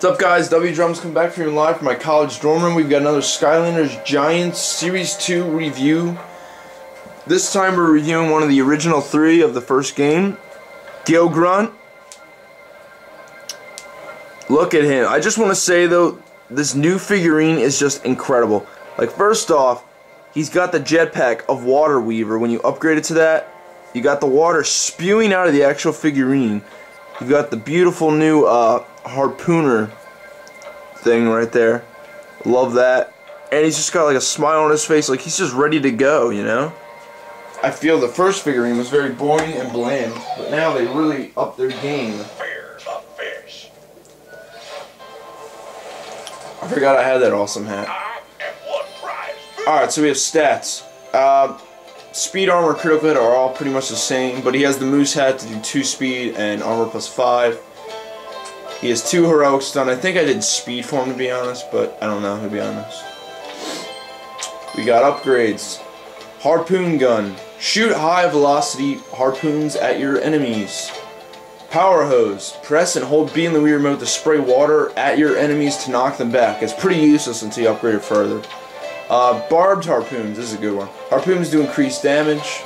What's up guys, wdrumz come back from you live from my college dorm room. We've got another Skylanders Giants Series 2 review. This time we're reviewing one of the original three of the first game. Gill Grunt. Look at him. I just want to say though, this new figurine is just incredible. Like first off, he's got the jetpack of Water Weaver. When you upgrade it to that, you got the water spewing out of the actual figurine. You've got the beautiful new uh, harpooner thing right there. Love that. And he's just got like a smile on his face, like he's just ready to go, you know? I feel the first figurine was very boring and bland, but now they really up their game. I forgot I had that awesome hat. Alright, so we have stats. Uh, speed, armor, critical hit are all pretty much the same, but he has the moose hat to do 2 speed and armor plus 5. He has 2 heroic stun. I think I did speed for him to be honest, but I don't know to be honest. We got upgrades. Harpoon gun. Shoot high velocity harpoons at your enemies. Power hose. Press and hold B in the Wii remote to spray water at your enemies to knock them back. It's pretty useless until you upgrade it further. Uh, barbed harpoons, this is a good one. Harpoons do increased damage.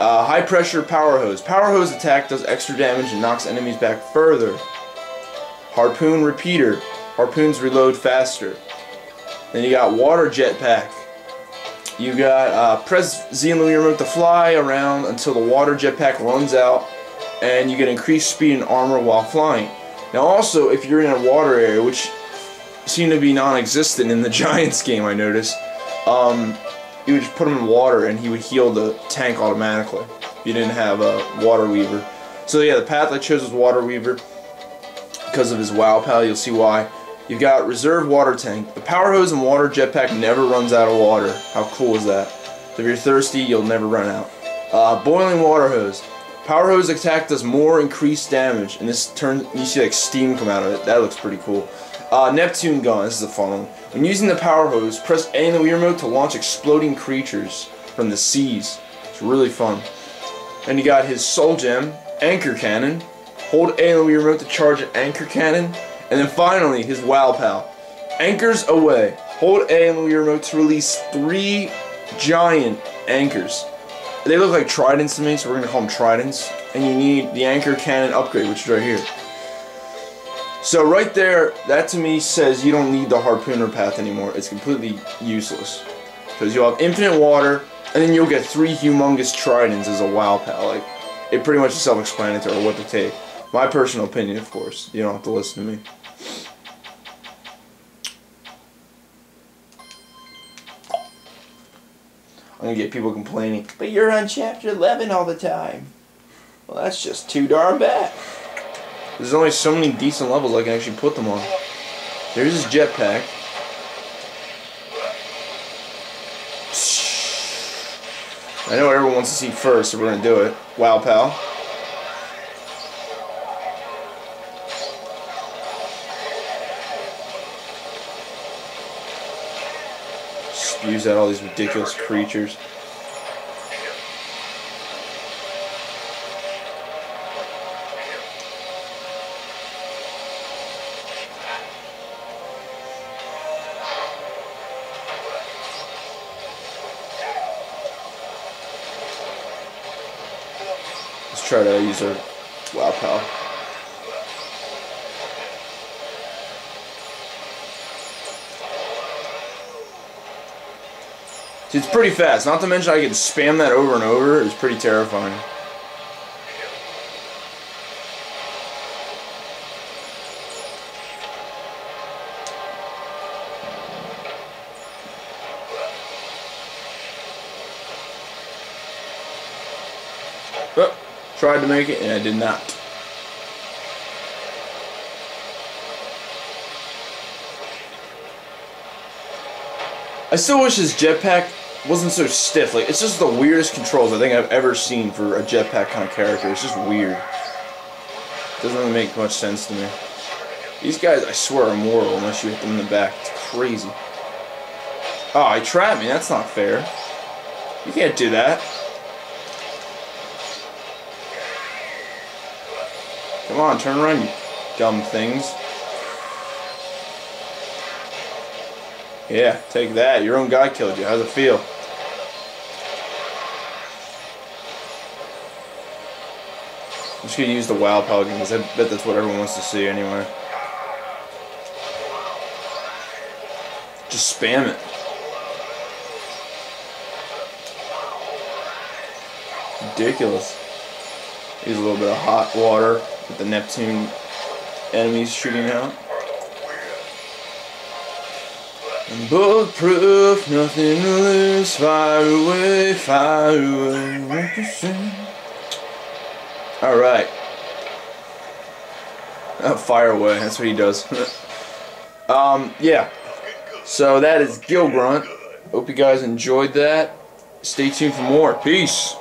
Uh, high pressure power hose. Power hose attack does extra damage and knocks enemies back further. Harpoon repeater. Harpoons reload faster. Then you got water jetpack. You got uh, press Z and remote to fly around until the water jetpack runs out and you get increased speed and armor while flying. Now also, if you're in a water area, which seem to be non-existent in the Giants game, I noticed. Um, you would just put him in water and he would heal the tank automatically. If you didn't have a Water Weaver. So yeah, the path I chose was Water Weaver because of his Wow Pow. You'll see why. You've got Reserve Water Tank. The Power Hose and Water Jetpack never runs out of water. How cool is that? So if you're thirsty, you'll never run out. Uh, boiling Water Hose. Power Hose attack does more increased damage, and this turns you see like steam come out of it. That looks pretty cool. Uh, Neptune Gun, this is a fun one. When using the power hose, press A in the Wii remote to launch exploding creatures from the seas. It's really fun. And you got his Soul Gem, Anchor Cannon. Hold A in the Wii remote to charge an Anchor Cannon. And then finally, his Wow Pow. Anchors away. Hold A in the Wii remote to release three giant anchors. They look like tridents to me, so we're going to call them tridents. And you need the Anchor Cannon upgrade, which is right here. So right there, that to me says you don't need the harpooner path anymore. It's completely useless. Because you'll have infinite water, and then you'll get three humongous tridents as a wow pow. Like, it pretty much is self-explanatory what to take. My personal opinion, of course. You don't have to listen to me. I'm gonna get people complaining, but you're on chapter 11 all the time. Well, that's just too darn bad. There's only so many decent levels I can actually put them on. There's his jetpack. I know everyone wants to see first, so we're going to do it. Wow, pal. Spews out all these ridiculous creatures. Try to use our wow pow. See, it's pretty fast. Not to mention I can spam that over and over. It's pretty terrifying. Oh, tried to make it and I did not. I still wish his jetpack wasn't so stiff. Like it's just the weirdest controls I think I've ever seen for a jetpack kind of character. It's just weird. Doesn't really make much sense to me. These guys, I swear, are mortal unless you hit them in the back. It's crazy. Oh, he trapped me. That's not fair. You can't do that. Come on, turn around, you dumb things. Yeah, take that. Your own guy killed you. How's it feel? I'm just gonna use the Wild Pelican because I bet that's what everyone wants to see anyway. Just spam it. Ridiculous. Use a little bit of hot water with the Neptune enemies shooting out. I'm bulletproof, nothing to lose. Fire away, fire away. Alright. Uh, fire away, that's what he does. um, yeah. So that is Gill Grunt. Hope you guys enjoyed that. Stay tuned for more. Peace.